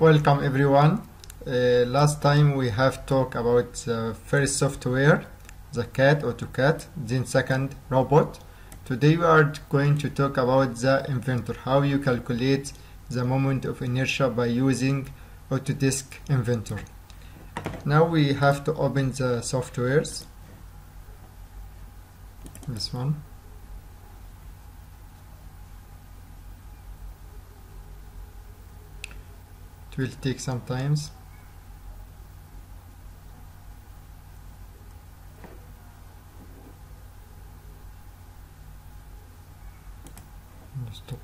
Welcome everyone. Uh, last time we have talked about the first software, the CAD AutoCAD, then second robot. Today we are going to talk about the inventor, how you calculate the moment of inertia by using Autodesk Inventor. Now we have to open the softwares. This one. It will take some. Stop.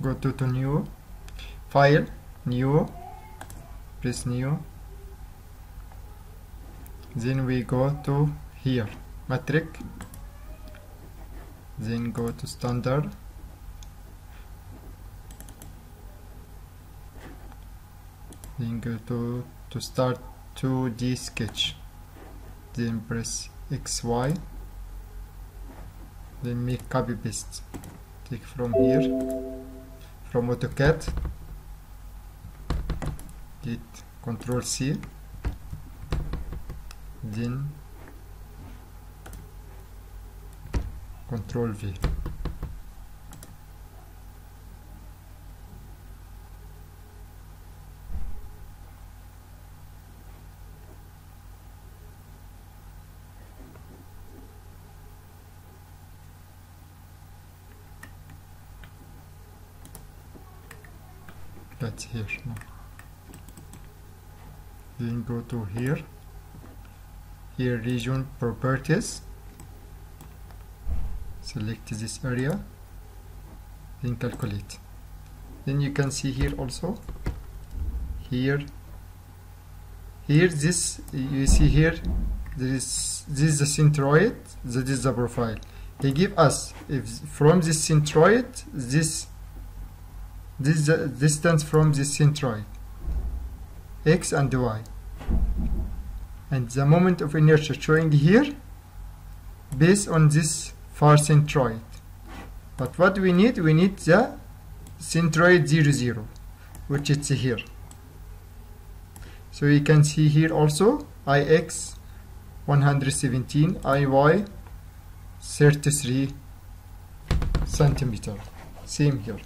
Go to, to new file, new, press new then we go to here. Metric then go to standard. Then go to to start 2d sketch. Then press xy then make copy paste. Take from here. From AutoCAD. Hit control C then control V. That's here now then go to here here region properties. Select this area then calculate. Then you can see here also here here this you see here there is this is the centroid that is the profile. They give us if from this centroid this this is the distance from this centroid x and y and the moment of inertia showing here based on this far centroid. But what we need we need the centroid 0 0 which is here. So you can see here also ix 117 iy 33 centimeter. Same here.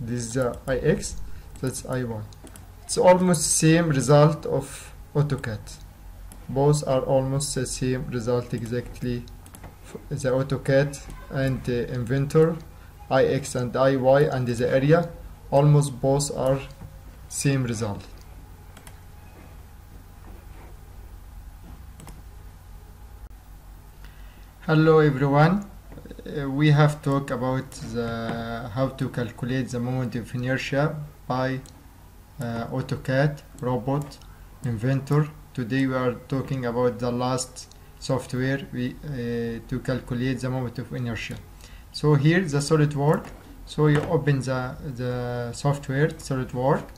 This is the ix that's iy it's almost same result of AutoCAD. Both are almost the same result exactly. The AutoCAD and the inventor ix and iy and the area almost both are same result. Hello everyone. Uh, we have talked about the, how to calculate the moment of inertia by AutoCAD, Robot, Inventor. Today we are talking about the last software we, uh, to calculate the moment of inertia. So here the SolidWorks. So you open the, the software SolidWorks,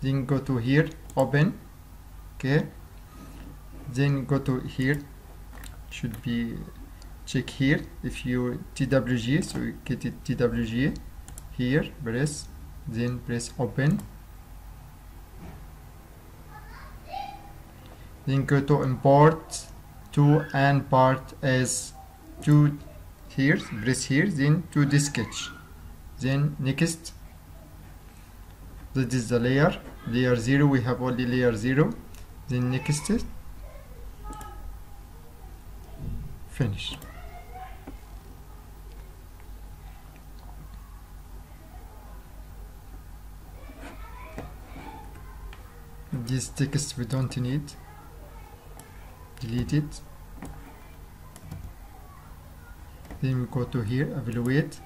then go to here, open, okay. Then go to here, should be check here if you DWG, so you get it DWG here, press, then press open. Then go to import to and part as to here press here then to the sketch. Then next that is the layer layer 0 we have only layer 0 then next is finish. This text we don't need delete it. Then we go to here evaluate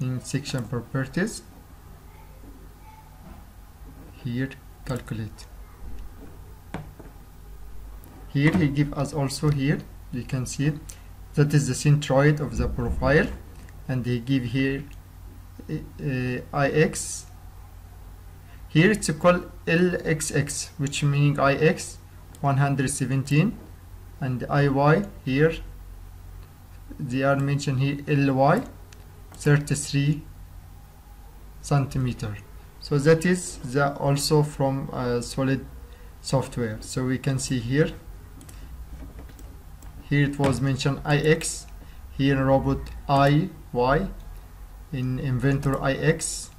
in section properties. Here calculate. Here he give us also here you can see that is the centroid of the profile. And they give here uh, ix here it's called LXX which meaning IX 117 and IY here. They are mentioned here LY 33 centimeter. So that is the also from uh, solid software. So we can see here. Here it was mentioned ix here robot iy in inventor ix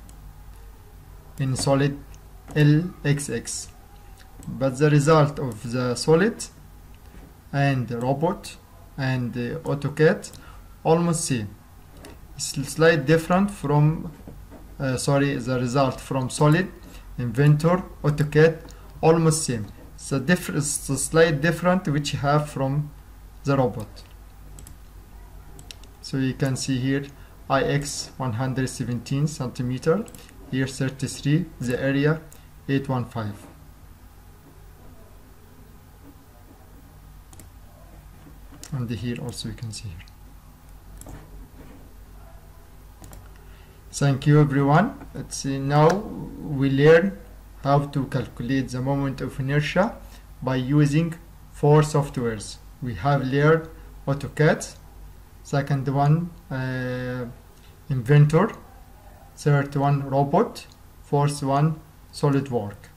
in solid lxx but the result of the solid and robot and AutoCAD almost same. It's slight different from uh, sorry the result from solid inventor AutoCAD almost same. So difference the slight different which you have from the robot. So you can see here ix 117 centimeter here 33 the area 815 and here also you can see here. Thank you everyone. Let's see now we learn how to calculate the moment of inertia by using four softwares. We have learned AutoCAD second one uh, inventor third one robot fourth one solidwork